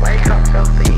Wake up, filthy.